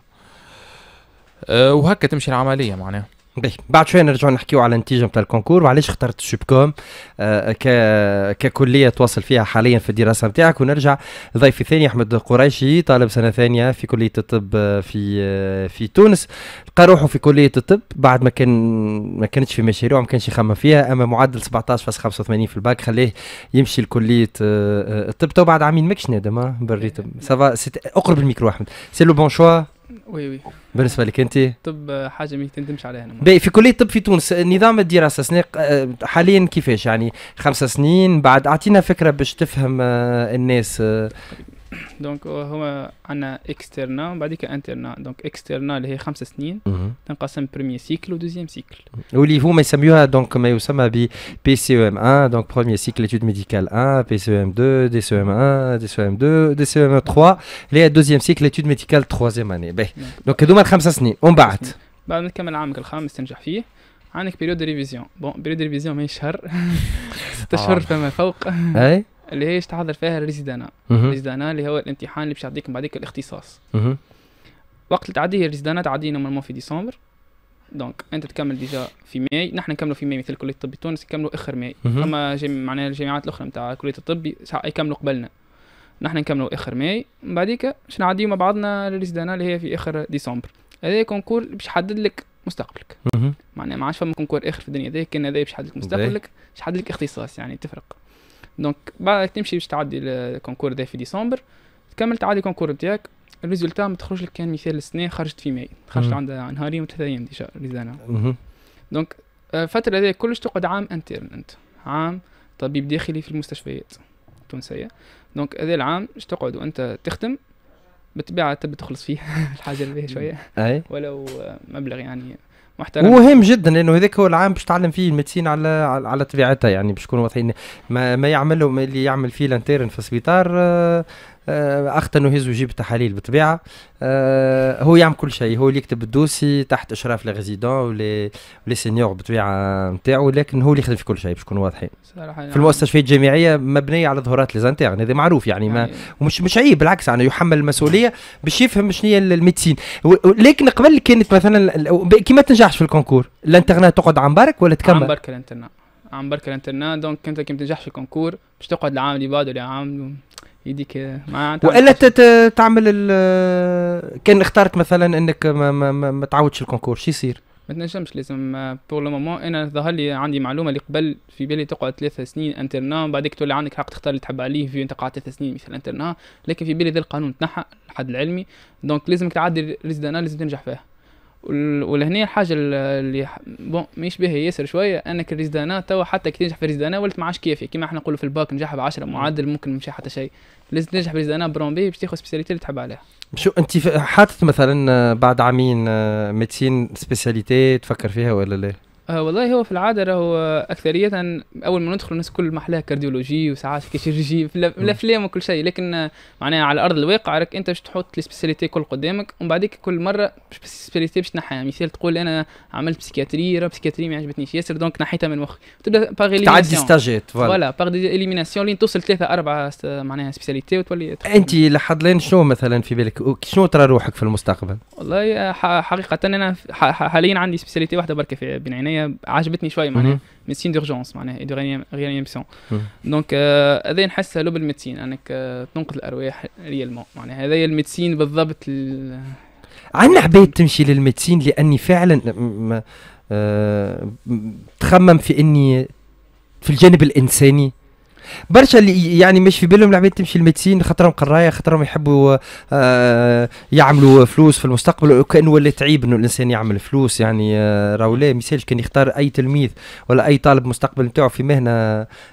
آه وهكا تمشي العملية معناها. باهي. بعد شوية نرجعوا نحكيو على النتيجة نتاع ال concours. وعلاش اخترت ال Sup'Com آه ك ككلية تواصل فيها حاليا في الدراسة نتاعك ونرجع ضيفي الثاني أحمد قريشي طالب سنة ثانية في كلية الطب آه، في آه، في تونس. لقى روحه في كلية الطب. بعد ما كان ما كانتش في مشاريع وما كانش يخمم فيها. أما معدل 17.85 في الباك خليه يمشي لكلية آه، آه، الطب. تو بعد عامين ماكش نادم بريت ça va اقرب الميكرو أحمد. c'est le bon choix oui oui. بالنسبة لك انت طب حاجة ما تندمش عليها أنا باهي في كلية الطب في تونس نظام الدراسة سنة آه، حاليا كيفاش؟ يعني خمسة سنين بعد أعطينا فكرة باش تفهم آه، الناس آه، donc هو عندنا externat وبعديك internat donc externat اللي هي خمس سنين. تنقسم premier cycle و deuxième cycle واللي هما يسميوها donc ما يسمى ب PCEM 1 donc premier cycle études médicales 1 PCEM 2 DCEM 1 DCEM 2 DCEM 3 اللي هي deuxième cycle études médicales troisième année باهي donc هذوما الخمسة سنين. ومن بعد بعد ما تكمل عامك الخامس تنجح فيه. عندك période révision bon période révision ماهيش شهر. ست اشهر آه. فما فوق. أي. اللي هي تحضر فيها ال résidanat. ال résidanat اللي هو الامتحان اللي باش يعطيك من بعديك الاختصاص. وقت اللي تعديه ال résidanat تعديه normalement في ديسمبر. donc أنت تكمل déjà في ماي. نحن نكملوا في ماي مثل كلية الطب تونس يكملوا آخر ماي. أما جم... معناها الجامعات الأخرى نتاع كلية الطب يكملوا قبلنا. نحن نكملوا آخر ماي. من بعديك باش نعديو مع بعضنا ال résidanat اللي هي في آخر ديسمبر. هذا concours باش يحدد لك مستقبلك. معناها ما عادش فما concours آخر في الدنيا. هذا كان هذا باش يحدد لك مستقبلك باش يحدد لك اختصاص يعني تفرق. donc بعد تمشي باش تعدي ال concours ده في ديسمبر تكمل تعدي ال concours نتاعك ال résultat ما تخرج لك كان مثال السنة خرجت في ماي. خرجت. عندها نهارين وثلاث أيام déjà récemment. donc الفترة هذه كلش تقعد عام interne أنت. عام طبيب داخلي في المستشفيات. التونسية donc هذا العام باش تقعد؟ وأنت تخدم بالطبيعة تبي تخلص فيه الحاجة اللي شوية. ولو آه، مبلغ يعني محترم. ومهم جدا لأنه هذاك هو العام باش تعلم فيه ال médecine على على, على طبيعتها يعني باش نكونوا واضحين. ما, ما يعمله اللي يعمل فيه ال interne في السبيطار آه، اخت انه يهز ويجيب التحاليل بالطبيعة. آه، هو يعمل كل شيء. هو اللي يكتب ال dossier تحت إشراف les résidents و les و les seniors بالطبيعة نتاعو لكن هو اللي يخدم في كل شيء باش نكونوا واضحين. صراحة في المستشفيات الجامعية مبنية على ظهورات les internes هذا معروف يعني ما يعني ومش مش عيب بالعكس يعني يحمل المسؤولية باش يفهم شنو هي ال médecine. لكن قبل كانت مثلا كي ما تنجحش في ال concours ال internat تقعد عن برك ولا تكمل؟ برك ال internat عم بركة ال internat donc انت كي ما تنجحش في ال concours باش تقعد العام اللي بعده اللي عام يديك ما وإلا تعمل كان اختارك مثلا إنك ما, ما, ما, ما تعودش ال concours شو يصير؟ ما تنجمش لازم pour le moment أنا ظهر لي عندي معلومة اللي قبل في بالي تقعد ثلاثة سنين internat بعدك تولي عندك حق تختار اللي تحب عليه في انت قعدت ثلاث سنين مثل internat لكن في بالي ذا القانون تنحى الحد العلمي. donc لازمك تعدي résidanat لازم تنجح فيها. ولهنا الحاجة ال- اللي bon مش بها ياسر شوية أنك ال résidanat توا حتى كي تنجح في ال résidanat ولت ما عادش كافي كيما إحنا نقولوا في الباك نجح ب 10 معدل ممكن مش حتى شيء. لازم تنجح في ال résidanat برون بي باش تاخذ spécialité اللي تحب عليها. شو أنت حاطط مثلا بعد عامين آه، médecine spécialité تفكر فيها ولا لا؟ آه والله هو في العادة راهو أكثرية أول ما ندخل الناس كل محلاها cardiologie وساعات كي chirurgie في. الأفلام وكل شيء لكن معناها على أرض الواقع راك أنت باش تحط ال spécialité كل قدامك ومن بعديك كل مرة spécialité باش تنحيها مثال تقول أنا عملت psychiatrie راه psychiatrie ما عجبتنيش ياسر donc نحيتها من مخي. تبدا par تعدي ستاجات voilà voilà par des éliminations لين توصل ثلاثة أربعة ست- معناها spécialité وتولي. أنت لحد الآن شنو مثلا في بالك؟ شنو ترى روحك في المستقبل؟ والله آه، ح- حقيقة أنا ف- ح- ح- حاليا عندي spécialité واحدة بركة في بين عينيا عجبتني شوي معناها مهم. médecine d'urgence معناها مم. donc هذا نحسها la belle médecine إنك آه، تنقذ الأرواح réellement معناها هذا ال médecine بالضبط ال- عندنا عباد تمشي لل médecine لأني فعلا آه، تخمم في إني في الجانب الإنساني برشا اللي يعني مش في بالهم العباد تمشي للميدسين خاطرهم قراية خاطرهم يحبوا آه، يعملوا فلوس في المستقبل وكانه ولا تعيب إنه الإنسان يعمل فلوس. يعني آه، راهو لا مثالش كان يختار أي تلميذ ولا أي طالب مستقبل نتاعو في مهنة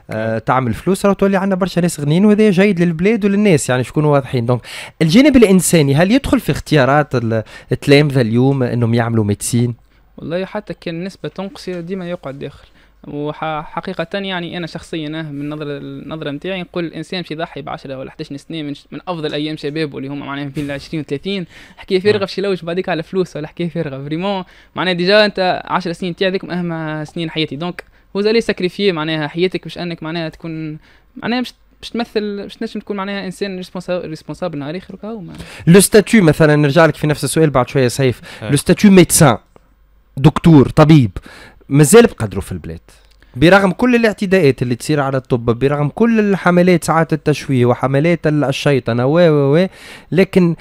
آه، تعمل فلوس راهو تولي عندنا برشا ناس غنيين وهذا جيد للبلاد وللناس يعني شكونوا واضحين. دونك الجانب الإنساني هل يدخل في اختيارات ال- التلامذة اليوم إنهم يعملوا médecine؟ والله حتى كان النسبة تنقص ديما يقعد داخل. وحقيقة يعني أنا شخصيا من النظرة النظرة نتاعي نقول الإنسان باش يضحي ب 10 ولا 11 سنة من, من أفضل أيام شبابه اللي هما معناها بين ال 20 و 30 حكاية فارغة باش يلوج بعديك على فلوس ولا حكاية فارغة vraiment معناها déjà أنت 10 سنين تاعك من أهم سنين حياتي. donc هو زالي sacrifier معناها حياتك باش أنك معناها تكون معناها باش باش تمثل باش تنجم تكون معناها إنسان responsable نهار آخر وكاو ما- le statut مثلا نرجع لك في نفس السؤال بعد شوية سيف. le statut médecin دكتور طبيب مازال بقدره في البلاد. برغم كل الاعتداءات اللي تصير على الطب برغم كل الحملات ساعات التشويه وحملات ال- الشيطنة و و و لكن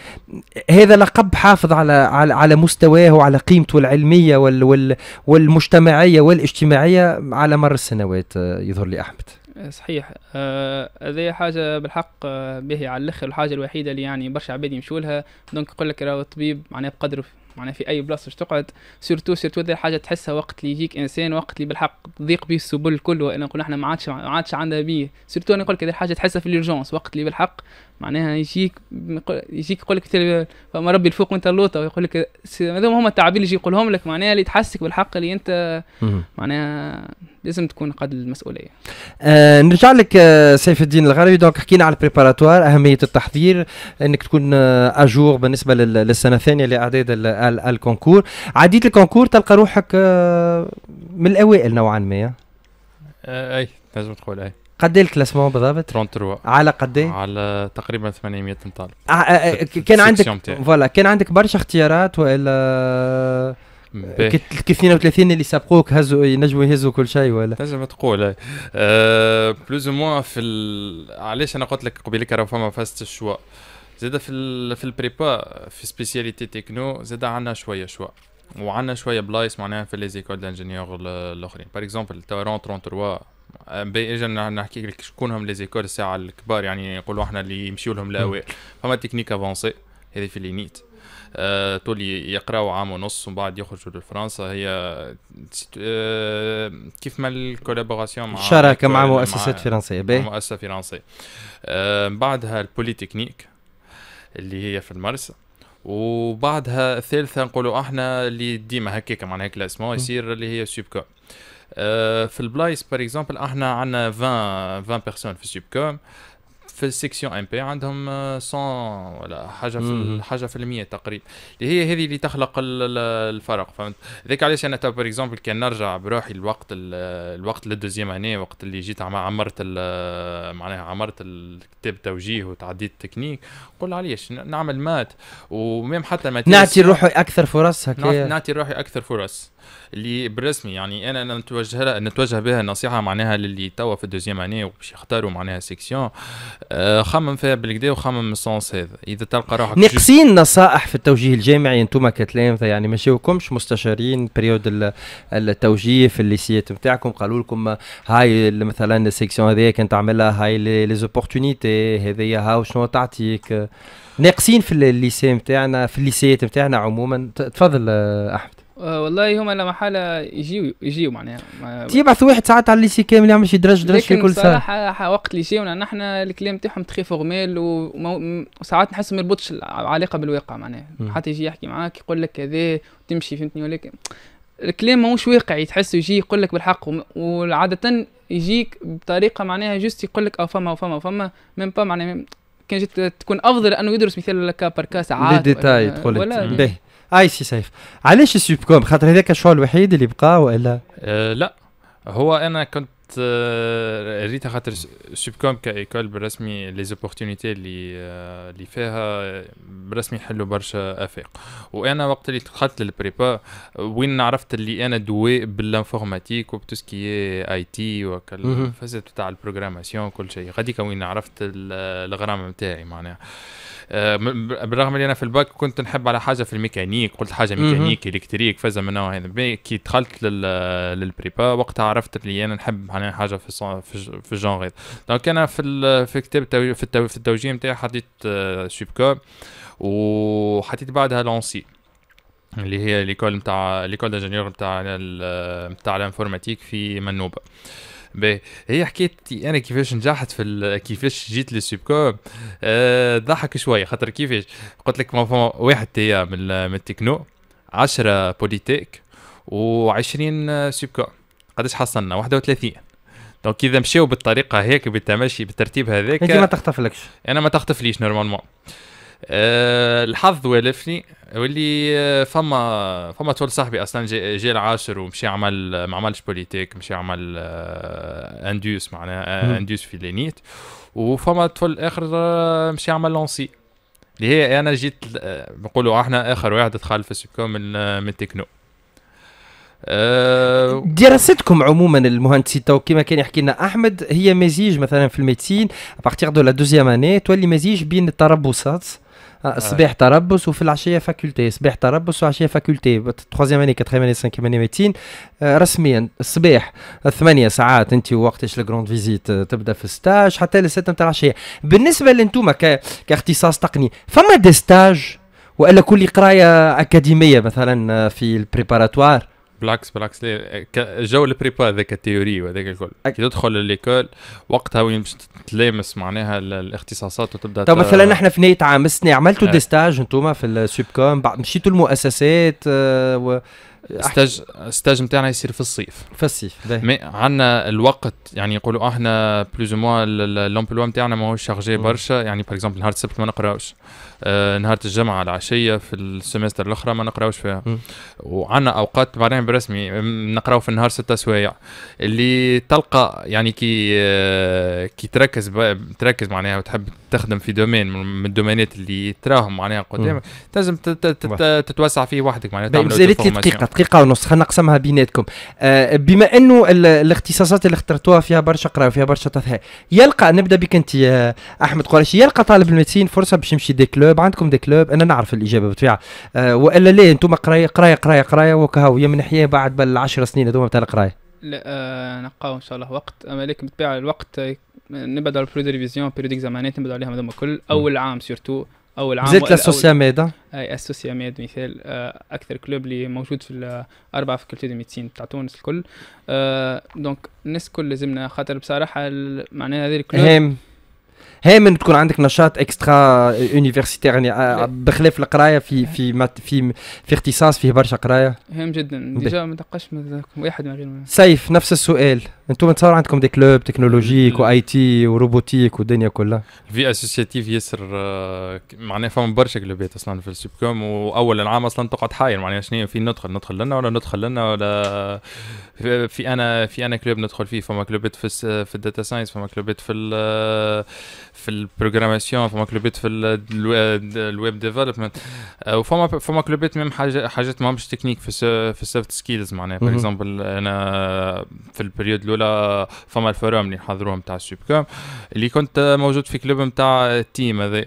هذا لقب حافظ على على على مستواه وعلى قيمته العلمية وال وال والمجتمعية والاجتماعية على مر السنوات آه، يظهر لي أحمد. صحيح. آه، هذه حاجة بالحق آه، باهي على الآخر الحاجة الوحيدة اللي يعني برشا عباد يمشوا لها. donc يقول لك راهو الطبيب معناه بقدره. معناها في أي بلاصة باش تقعد surtout surtout هذه الحاجة تحسها وقت اللي يجيك إنسان وقت اللي بالحق تضيق به السبل الكل وأنا نقول إحنا ما عادش ما عادش عندها بيه. surtout أنا نقول لك هذه الحاجة تحسها في ال urgences وقت اللي بالحق معناها يجيك يقول- يجيك يقول لك فما ربي الفوق وانت اللوطه ويقول لك س- هذوما هما التعابير اللي يجي يقولهم لك معناها اللي تحسك بالحق اللي انت معناها لازم تكون قد المسؤولية. آه نرجع لك آه سيف الدين الغربي. donc حكينا على ال préparatoire أهمية التحضير إنك تكون آه à jour بالنسبة لل- للسنة الثانية لأعداد ال- ال- ال concours. عديت ال concours تلقى روحك آه من الأوائل نوعا ما آه، أي لازم تقول أي. قد إيه ال classement بالضبط؟ 33 على قد إيه؟ على تقريبا 800 مطالب آه، آه، آه، كان عندك. voilà كان عندك برشا اختيارات وإلا ك 32 اللي سبقوك هزوا ينجموا يهزوا كل شيء ولا؟ لازم تقول أه plus ou moins في ال... علاش أنا قلت لك قبيلك راه فما فازت ال choix زاد في ال... في ال prépa في spécialité techno زاد عندنا شوية choix. وعندنا شوية بلايص معناها في les écoles d'ingénieurs الأخرين. par exemple ton rang 33 إجا نحكي لك شكون هم les écoles الساعة الكبار يعني نقولوا إحنا اللي يمشيو لهم الأوائل. فما techniques avancées هذه في L'ENIT. أه تولي يقراو عام ونص ومن بعد يخرجوا لفرنسا. هي أه كيف ما ال collaboration مع شراكه مع مؤسسات فرنسية. باهي مؤسسة فرنسية. أه بعدها البوليتكنيك اللي هي في المرسى وبعدها الثالثة نقولوا إحنا اللي ديما هكاك معناها classement يصير اللي هي Sup'Com. أه في البلايص par exemple إحنا عندنا 20 20 personnes في Sup'Com في ال section MP عندهم آه، 100 ولا حاجة في حاجة في المية تقريبا اللي هي هذه اللي تخلق ال- ال- الفرق فهمت؟ ذيك علاش أنا تو par exemple كان نرجع بروحي الوقت ال- الوقت لل deuxième année وقت اللي جيت عم- عمرت معناها عمرت الكتاب توجيه وتعديت التكنيك قول علاش؟ نعمل maths. و même حتى ما نعطي روحي أكثر فرص هكا. نعطي روحي أكثر فرص. اللي بالرسمي يعني أنا نتوجه لها نتوجه بها نصيحة معناها للي توا في ال deuxième année وباش يختاروا معناها section. آه خمم فيها بالكدا وخمم ال sens هذا. إذا تلقى روحك ناقصين نصائح في التوجيه الجامعي أنتم كتلامذه يعني ما مستشارين période ال- التوجيه في الليسيات نتاعكم. قالوا لكم هاي مثلا ال section هذه كنت تعملها هاي les opportunités هذه هاو شنو تعطيك. ناقصين في ال lycée نتاعنا في الليسيات نتاعنا عموما. تفضل آه، أحمد. آه، والله هما لا محالة يجيو يجيو معناها. ما- تيبعث واحد ساعات على الليسي كامل يعمل شي درج درج في كل ساعة. بصراحة وقت اللي جاونا نحن الكلام تاعهم تخي فورميل وساعات نحس ما يربطش العلاقة بالواقع معناها. حتى يجي يحكي معاك يقول لك كذا وتمشي فهمتني؟ ولكن الكلام ماهوش واقعي. تحسه يجي يقول لك بالحق وعادة يجيك بطريقة معناها جوست يقول لك أو فما أو فما أو فما ميم با معناها كان جيت تكون أفضل أنه يدرس مثال لك بركا لي ساعات. ديتاي ولا- تقول ولا باهي. آي سي سيف. علاش Sup'Com خاطر هذاك الشغل الوحيد اللي بقى وإلا؟ آه لا. هو أنا كنت آه، ريتها خاطر Sup'Com ك école بالرسمي les opportunités اللي آه، اللي فيها بالرسمي يحلوا برشا آفاق. وأنا وقت اللي دخلت لل prépa وين عرفت اللي أنا دوي بال informatique وب tout ce qui IT. وكل فازت بتاع ال programmation كل شيء. غاديك وين عرفت ال- الغرام نتاعي معناها. آه، بالرغم اللي أنا في الباك كنت نحب على حاجة في الميكانيك قلت حاجة. mécanique électrique فازا من النوع هذا كي دخلت لل لل prépa وقتها عرفت اللي أنا نحب معناها حاجة في في الج- في الجونغ هذا donc أنا في في كتاب في التو- في التوجيه نتاعي حطيت آه، Sup'Com وحطيت بعدها l'ENSI اللي هي l'école نتاع l'école d'ingénieurs نتاع نتاع ال informatique في منوبة. باهي هي حكيتي أنا كيفاش نجحت في كيفاش جيت لل Sup'Com أه ضحك شوية خاطر كيفاش؟ قلت لك ما فما واحد تيا من ال- من التكنو 10 بوليتيك و20 سوبكوب قداش حصلنا؟ 31 دونك إذا مشيو بالطريقة هيك بالتمشي بالترتيب هذاك أنت ما تخطفلكش أنا ما تخطفليش نورمالمون. أه الحظ والفني واللي آه، فما فما طول صاحبي أصلا جا, جا العاشر ومشي عمل ما عملش بوليتيك مشي عمل آه اندوس معناها. آه اندوس في لينيت وفما طفل آخر آه، مشي عمل l'ENSI. اللي هي أنا جيت آه، بقولوا إحنا آخر واحد دخل في ال Sup'Com من آه، من تكنو. أه دراستكم عموما المهندسين تو كما كان يحكي لنا أحمد هي مزيج مثلا في ال médecine. à partir de la deuxième année تولي مزيج بين التربصات آه، الصباح تربص وفي العشية faculté. صباح تربص وعشية faculté. troisième année quatrième année cinquième année médecine آه، رسميا الصباح ثمانية ساعات انت وقتاش ال grande visite آه، تبدأ في stage حتى للستة نتاع العشية. بالنسبة لأنتوما كاختصاص تقني فما des stages والا كل قراية أكاديمية مثلا آه، في ال préparatoire بالعكس بالعكس جو ال prépa ذاك ال théorie وذاك الكل كي تدخل l'école وقتها وين باش تلامس معناها ال- الاختصاصات وتبدأ طب مثلا إحنا في نهاية عام السنة عملتوا. des stages انتوما في ال Sup'Com بعد مشيتوا المؤسسات آه، و stage stage نتاعنا يصير في الصيف في الصيف. mais عندنا الوقت يعني يقولوا إحنا plus ou moins l'emploi نتاعنا ماهوش chargé. برشا يعني par exemple نهار السبت ما نقراوش نهار الجمعة العشية في ال semestre الأخرى ما نقراوش فيها. وعندنا أوقات بعدين برسمي نقراو في النهار ستة سوايع اللي تلقى يعني كي آه كي تركز تركز معناها وتحب تخدم في domaine من الدومينات اللي تراهم معناها قدامك تت- تتوسع فيه وحدك معناها زادت لي. دقيقة دقيقة ونص خلينا نقسمها بيناتكم. آه، بما إنه ال- الاختصاصات اللي اخترتوها فيها برشا قراءة وفيها برشا تضحية يلقى نبدأ بك أنت يا أحمد قريشي يلقى طالب ال médecine فرصة باش يمشي des clubs عندكم des clubs؟ أنا نعرف الإجابة بالطبيعه آه، وإلا ليه أنتم قراية قراية قراية قراية وكهو يا من ناحيه بعد بالعشر سنين هذوما تاع القراية؟ لا آه نلقاو إن شاء الله وقت. أما لكن بالطبيعه الوقت آه، نبدأ ال pro révision période اكزامانات نبدأ عليهم هذوما الكل أول عام surtout أول عام زدت l'Associa أول- أي Associa-Med مثال آه أكثر club اللي موجود في الاربع facultés de médecine تاع تونس الكل. آه donc الناس الكل لازمنا خاطر بصراحة معناها هذه ال club هام هامن تكون عندك نشاط extra-universitaire يعني آه، بخلاف القراية في في في في اختصاص فيه برشا قراية. هام جدا. déjà ما تقاش ما- واحد من غير ما- سيف نفس السؤال. أنتم تصور عندكم des clubs technologiques و IT و robotique والدنيا كلها. في associatif ياسر آه، معناها فما برشا كلوبات أصلا في ال Sup'Com وأول العام أصلا تقعد حاير معناها شنو في ندخل ندخل لنا ولا ندخل لنا ولا؟ في في أنا في أنا club ندخل فيه. فما كلوبات في الس- في ال data science فما كلوبات في ال في ال programmation فما كلوبات في ال- ال web development وفما فما كلوبات même حاجة حاجات ماهمش تكنيك في في ال soft skills معناها. par. exemple أنا في ال période الأولى فما ال forum اللي نحضروهم تاع ال Sup'Com اللي كنت موجود في club نتاع ال team هذا.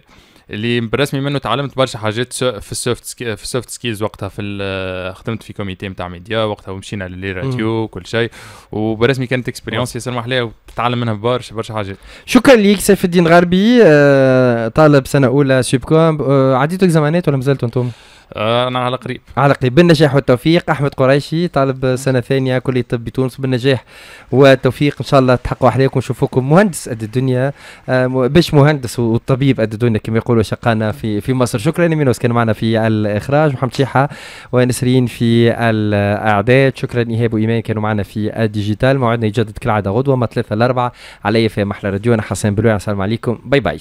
اللي برسمي منه تعلمت برشا حاجات في ال soft ski في ال soft skills وقتها في خدمت في comité نتاع ميديا وقتها ومشينا للي راديو وكل شيء. وبرسمي كانت expérience ياسر محلاه وتتعلم منها برشا برشا حاجات. شكرا ليك سيف الدين غربي. آه، طالب سنة أولى Sup'Com آه، عديتوا اكزامانات ولا مازلتوا أنتم؟ آه، أنا على قريب. على قريب. بالنجاح والتوفيق. أحمد قريشي طالب سنة ثانية كلية طب بتونس بالنجاح والتوفيق. إن شاء الله تحققوا احلامكم ونشوفوكم مهندس قد الدنيا. آه، باش مهندس والطبيب قد الدنيا كما يقولوا شقانا في في مصر. شكرا مينوس. كان معنا في الإخراج. محمد شيحة ونسرين في الإعداد. شكرا إيهاب وإيمان كانوا معنا في الديجيتال. موعدنا يجدد كالعادة غدوة ما ثلاثة الاربعة علي في محلى راديو. أنا حسن بلوع السلام عليكم. باي باي.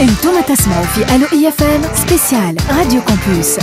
أنتم تسمعوا في ألو إي إف إم سبيسيال راديو كومبوس.